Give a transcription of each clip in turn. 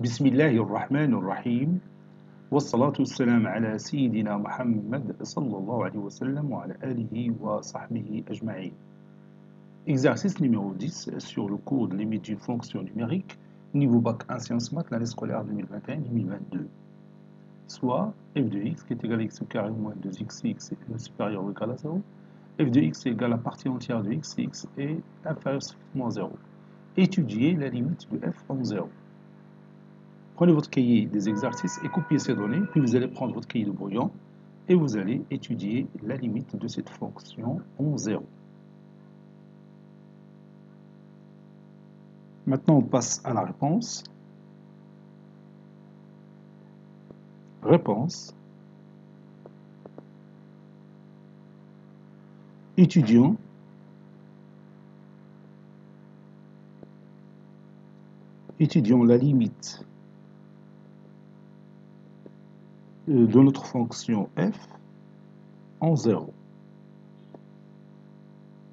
بسم الله الرحمن الرحيم والصلاة والسلام على سيدنا محمد صلى الله عليه وسلم وعلى آله وصحبه أجمعين Exercice numéro 10 sur le cours de limite d'une fonction numérique, niveau bac 1 sciences maths, l'année scolaire 2021-2022. Soit f de x qui est égal à x au carré moins 2xx est supérieur ou égal à 0, f de x est égal à partie entière de x, x est inférieur strictement à 0. Étudiez la limite de f en 0. Prenez votre cahier des exercices et copiez ces données, puis vous allez prendre votre cahier de brouillon et vous allez étudier la limite de cette fonction en 0. Maintenant, on passe à la réponse. Réponse. Étudiant. Étudions la limite de notre fonction f en 0.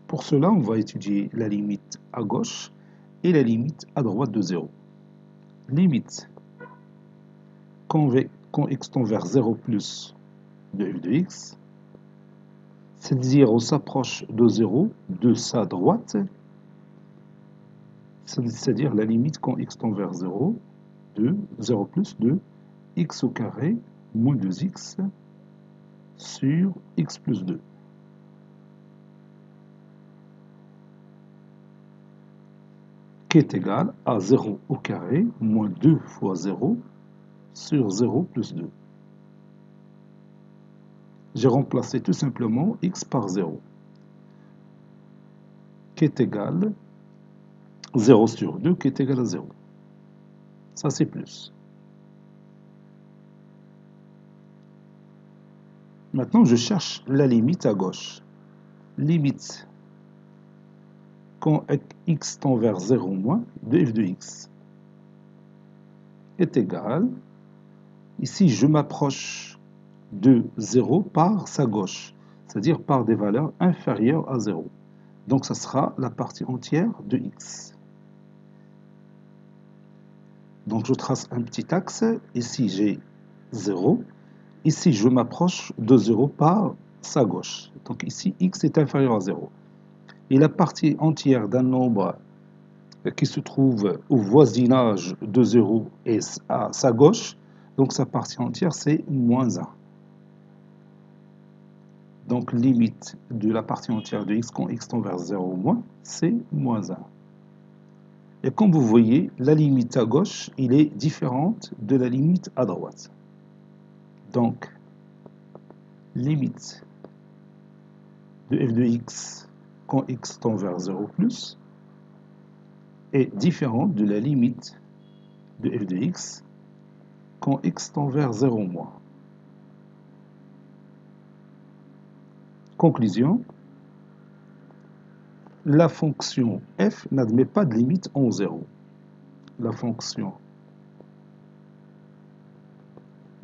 Pour cela, on va étudier la limite à gauche et la limite à droite de 0. Limite quand, x tend vers 0 plus de f de x, c'est-à-dire on s'approche de 0 de sa droite, c'est-à-dire la limite quand x tend vers 0 de 0 plus de x au carré moins 2x sur x plus 2. est égal à 0 au carré moins 2 fois 0 sur 0 plus 2. J'ai remplacé tout simplement x par 0 qui est égal 0 sur 2 qui est égal à 0. Ça c'est plus. Maintenant je cherche la limite à gauche. Limite quand x tend vers 0 moins de f de x est égal, ici je m'approche de 0 par sa gauche, c'est-à-dire par des valeurs inférieures à 0. Donc ça sera la partie entière de x. Donc je trace un petit axe, ici j'ai 0, ici je m'approche de 0 par sa gauche. Donc ici x est inférieur à 0 et la partie entière d'un nombre qui se trouve au voisinage de 0 est à sa gauche, donc sa partie entière c'est moins 1. Donc limite de la partie entière de x quand x tend vers 0 ou moins, c'est moins 1. Et comme vous voyez, la limite à gauche, il est différente de la limite à droite. Donc, limite de f de x quand x tend vers 0 plus est différente de la limite de f de x quand x tend vers 0 moins. Conclusion, la fonction f n'admet pas de limite en 0. La fonction,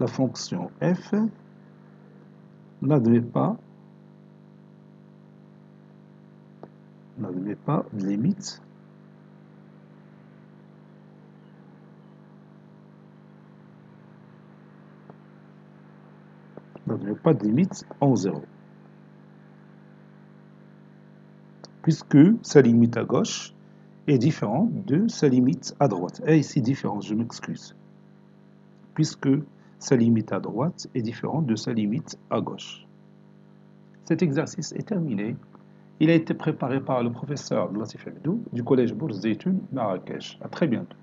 la fonction f n'admet pas n'admet pas de limite n'admet pas de limite en 0 puisque sa limite à gauche est différente de sa limite à droite. Et ici différence, je m'excuse. Puisque sa limite à droite est différente de sa limite à gauche. Cet exercice est terminé. Il a été préparé par le professeur Latif Abdou du collège Bourse d'études Marrakech. À très bientôt.